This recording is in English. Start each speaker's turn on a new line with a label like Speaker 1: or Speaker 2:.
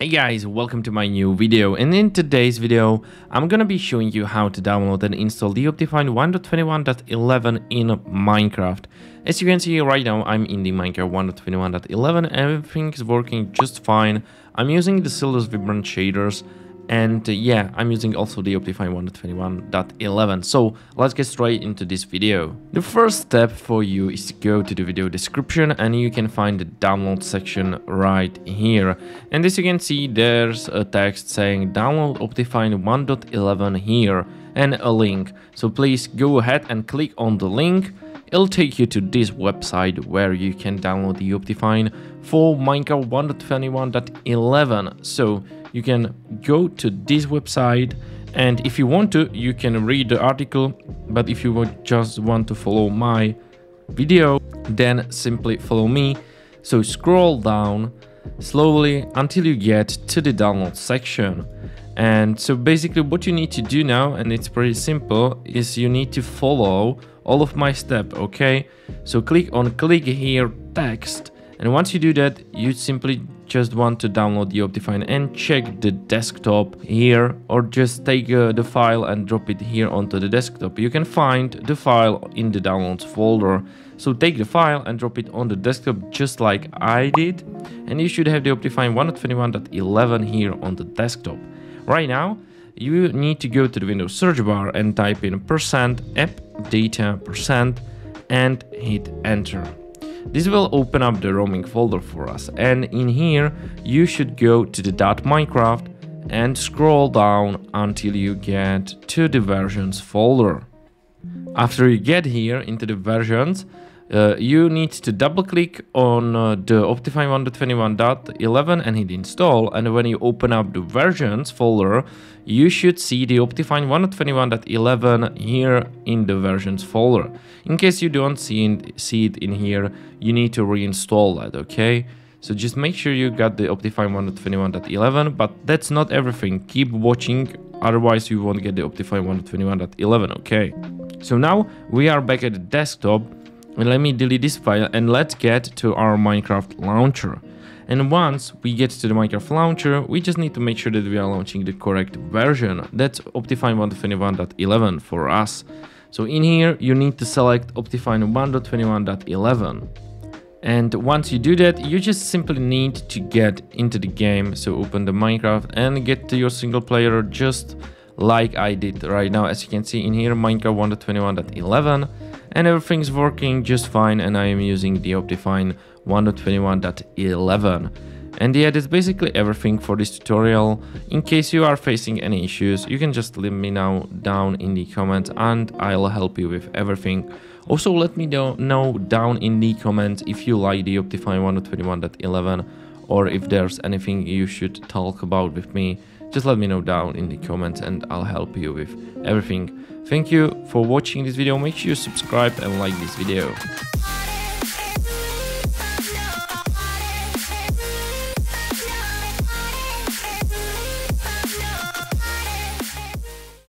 Speaker 1: Hey guys, welcome to my new video and in today's video I'm gonna be showing you how to download and install the Optifine 1.21.11 in Minecraft. As you can see right now I'm in the Minecraft 1.21.11 everything is working just fine. I'm using the Sildur's Vibrant shaders and uh, yeah, I'm using also the Optifine 1.21.11. So let's get straight into this video. The first step for you is to go to the video description and you can find the download section right here. And as you can see, there's a text saying download Optifine 1.11 here and a link. So please go ahead and click on the link it'll take you to this website where you can download the Optifine for Minecraft 1.21.11. So you can go to this website and if you want to, you can read the article, but if you just want to follow my video, then simply follow me. So scroll down slowly until you get to the download section. And so basically what you need to do now, and it's pretty simple, is you need to follow all of my step, okay? So click on click here text and once you do that, you simply just want to download the Optifine and check the desktop here or just take uh, the file and drop it here onto the desktop. You can find the file in the downloads folder. So take the file and drop it on the desktop just like I did and you should have the Optifine 1.21.11 here on the desktop. Right now, you need to go to the Windows search bar and type in percent app data percent and hit enter. This will open up the roaming folder for us and in here you should go to the .minecraft and scroll down until you get to the versions folder. After you get here into the versions, uh, you need to double click on uh, the Optifine 1.21.11 and hit install and when you open up the versions folder you should see the Optifine 1.21.11 here in the versions folder. In case you don't see it, see it in here you need to reinstall that okay. So just make sure you got the Optifine 1.21.11 but that's not everything keep watching otherwise you won't get the Optifine 1.21.11 okay. So now we are back at the desktop let me delete this file and let's get to our Minecraft launcher. And once we get to the Minecraft launcher, we just need to make sure that we are launching the correct version. That's Optifine 1.21.11 for us. So in here, you need to select Optifine 1.21.11. And once you do that, you just simply need to get into the game. So open the Minecraft and get to your single player just like I did right now. As you can see in here, Minecraft 1.21.11 and everything's working just fine and I am using the Optifine 1.21.11. And yeah, that's basically everything for this tutorial. In case you are facing any issues, you can just let me know down in the comments and I'll help you with everything. Also, let me know down in the comments if you like the Optifine 1.21.11 or if there's anything you should talk about with me. Just let me know down in the comments and I'll help you with everything. Thank you for watching this video. Make sure you subscribe and like this video.